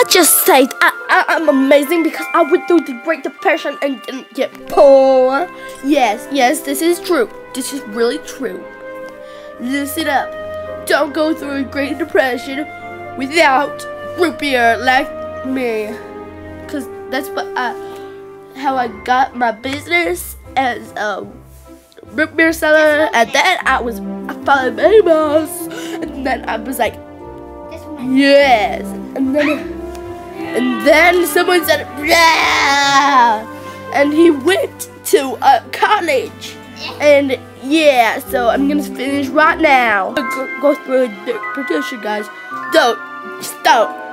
I just said I, I, am amazing because I went through the Great Depression and didn't get poor. Yes, yes, this is true. This is really true. Listen up. Don't go through a Great Depression without root beer like me. Cause that's what I, how I got my business as a root beer seller. And then I was I followed my boss. And then I was like, yes. And then and then someone said, yeah. And he went to a college. And yeah, so I'm gonna finish right now. Go, go through the petition, guys. Don't stop